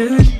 Ooh.